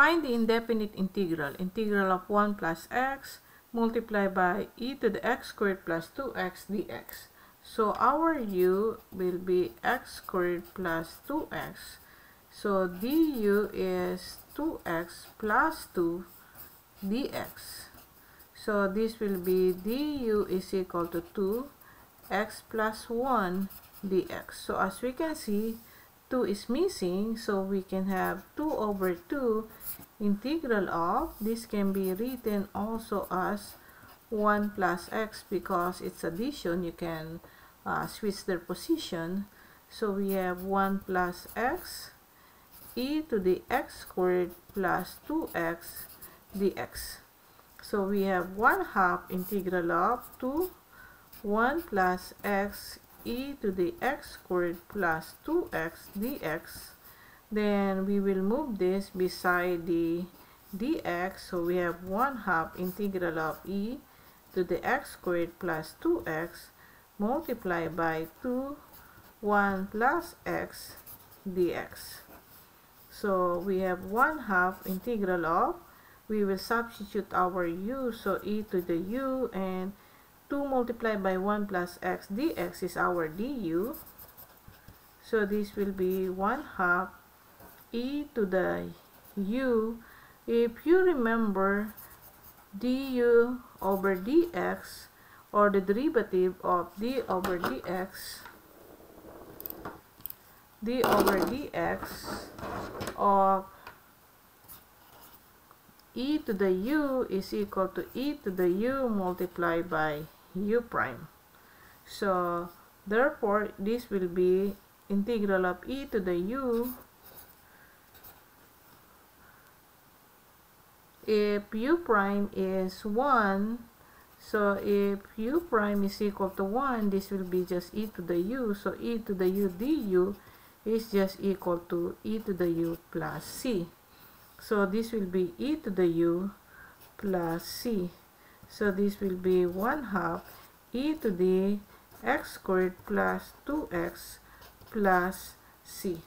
Find the indefinite integral. Integral of 1 plus x multiplied by e to the x squared plus 2x dx. So our u will be x squared plus 2x. So du is 2x plus 2 dx. So this will be du is equal to 2 x plus 1 dx. So as we can see, 2 is missing, so we can have 2 over 2 integral of, this can be written also as 1 plus x because it's addition, you can uh, switch their position. So we have 1 plus x e to the x squared plus 2x dx. So we have 1 half integral of 2 1 plus x e to the x squared plus 2x dx. Then we will move this beside the dx. So we have 1 half integral of e to the x squared plus 2x multiplied by 2 1 plus x dx. So we have 1 half integral of, we will substitute our u, so e to the u and 2 multiplied by 1 plus x dx is our du. So this will be 1 half e to the u. If you remember du over dx or the derivative of d over dx d over dx of e to the u is equal to e to the u multiplied by u prime. So, therefore, this will be integral of e to the u if u prime is 1 so if u prime is equal to 1 this will be just e to the u. So e to the u du is just equal to e to the u plus c. So this will be e to the u plus c so this will be 1 half e to the x squared plus 2x plus c.